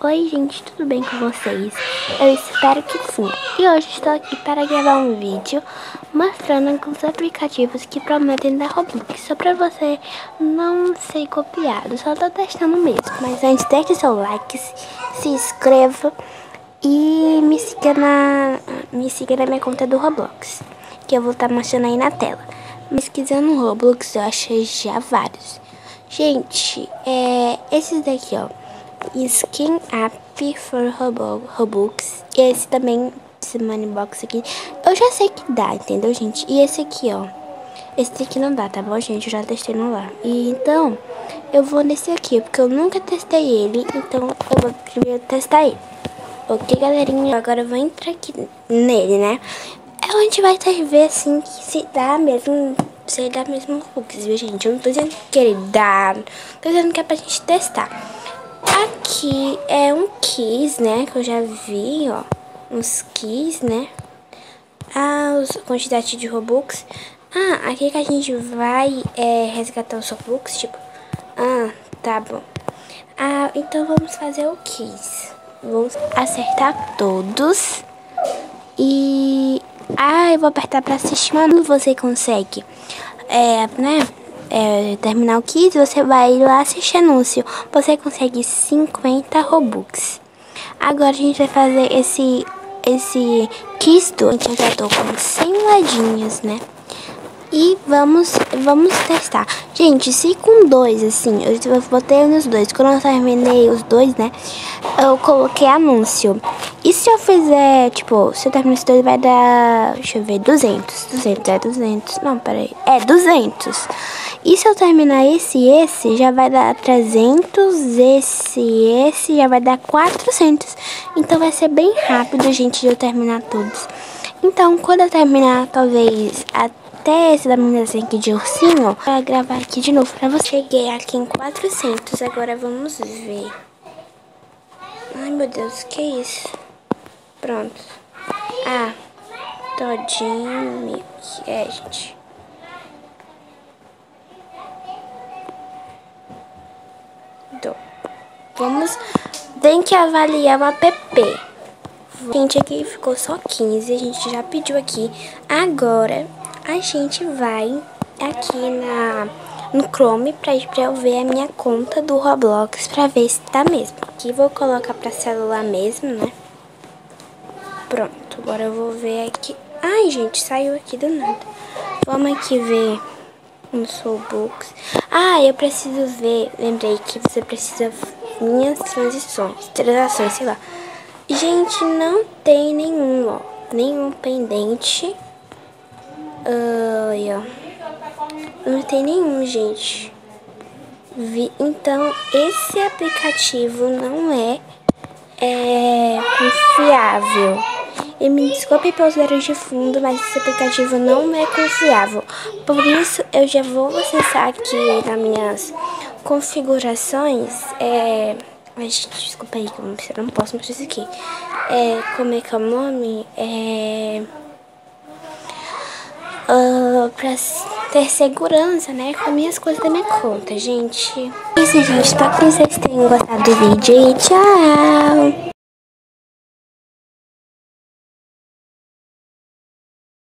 Oi gente, tudo bem com vocês? Eu espero que sim. E hoje estou aqui para gravar um vídeo mostrando alguns aplicativos que prometem dar Roblox. Só para você não ser copiado, só tô testando mesmo. Mas antes deixe seu like, se inscreva e me siga na, me siga na minha conta do Roblox, que eu vou estar tá mostrando aí na tela. Pesquisando Roblox eu achei já vários. Gente, é, esses daqui ó Skin App for Robux. E esse também, esse Money Box aqui, eu já sei que dá, entendeu, gente? E esse aqui, ó. Esse aqui não dá, tá bom, gente? Eu já testei no lá. E então, eu vou nesse aqui, porque eu nunca testei ele, então eu vou primeiro testar ele. Ok, galerinha? Agora eu vou entrar aqui nele, né? É onde vai ter ver, assim, se dá mesmo, se dá mesmo Robux, viu, gente? Eu não tô dizendo que ele dá, tô dizendo que é pra gente testar. Aqui é um keys, né? Que eu já vi, ó. Uns keys, né? Ah, a quantidade de Robux. Ah, aqui que a gente vai é, resgatar os Robux, tipo... Ah, tá bom. Ah, então vamos fazer o keys. Vamos acertar todos. E... Ah, eu vou apertar pra assistir. Quando você consegue, é, né? É, terminar o kit, você vai lá assistir anúncio. Você consegue 50 Robux. Agora a gente vai fazer esse, esse quisto. Eu já tô com 100 ladinhos, né? E vamos, vamos testar. Gente, se com dois, assim, eu botei nos dois. Quando eu terminei os dois, né? Eu coloquei anúncio. E se eu fizer, tipo, se eu terminar os dois, vai dar, deixa eu ver, 200. 200, é 200. Não, peraí. É, 200. E se eu terminar esse e esse, já vai dar 300, esse e esse já vai dar 400. Então vai ser bem rápido, gente, de eu terminar todos. Então, quando eu terminar, talvez até esse da meninazinha aqui de ursinho, eu vou gravar aqui de novo pra você. Cheguei aqui em 400, agora vamos ver. Ai, meu Deus, que isso? Pronto. Ah, todinho, é, gente. Vamos, tem que avaliar o app. Gente, aqui ficou só 15, a gente já pediu aqui. Agora, a gente vai aqui na, no Chrome pra, pra eu ver a minha conta do Roblox pra ver se tá mesmo. Aqui vou colocar pra celular mesmo, né? Pronto, agora eu vou ver aqui. Ai, gente, saiu aqui do nada. Vamos aqui ver no Soulbooks. Ah, eu preciso ver, lembrei que você precisa minhas transições, transações, sei lá. Gente, não tem nenhum, ó, nenhum pendente. Ai, ó. Não tem nenhum, gente. Vi, então, esse aplicativo não é, é confiável. E me desculpe pelos barulhos de fundo, mas esse aplicativo não é confiável. Por isso, eu já vou acessar aqui nas minhas configurações. É... Ai, gente, desculpa aí, que eu não posso mostrar isso aqui. É, como é que é o nome? É... Uh, pra ter segurança, né, com minhas coisas da minha conta, gente. É isso, gente. Espero que vocês tenham gostado do vídeo e tchau!